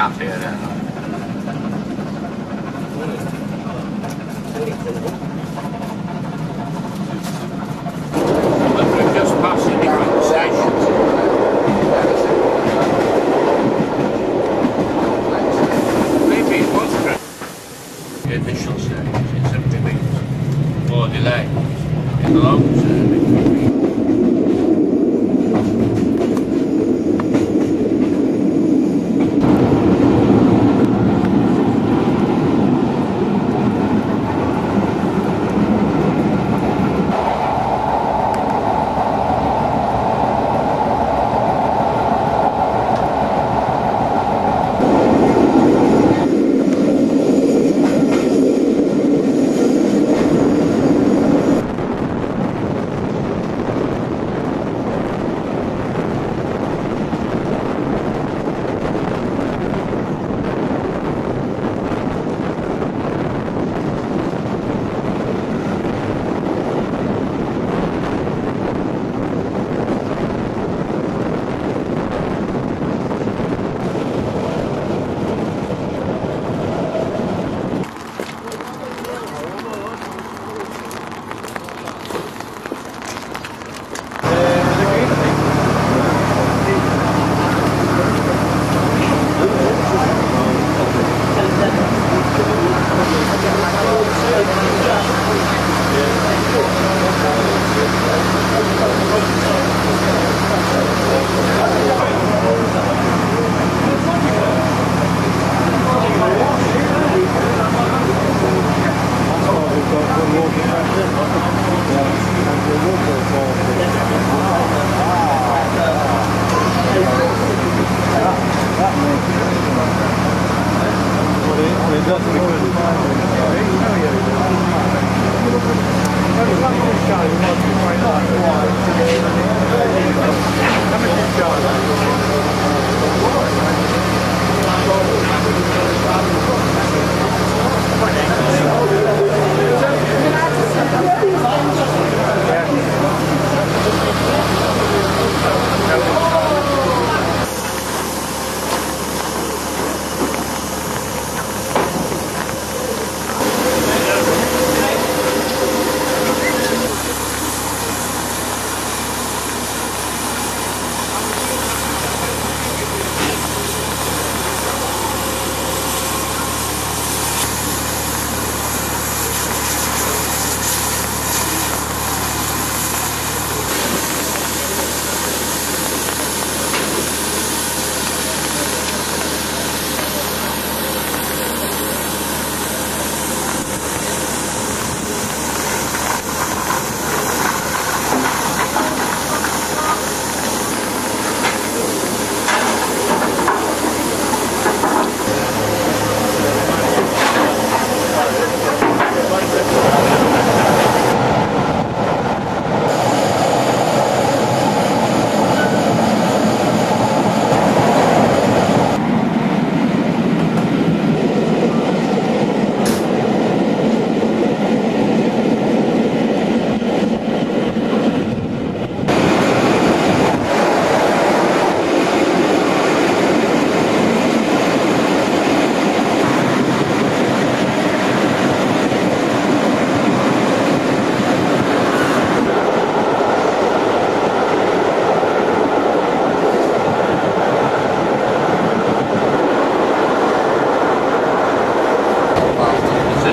can't hear. with us because... How much is charged?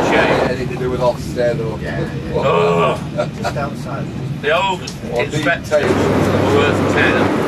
Anything to do with Ofsted or Oh, Just outside. the old or inspector details. worth ten.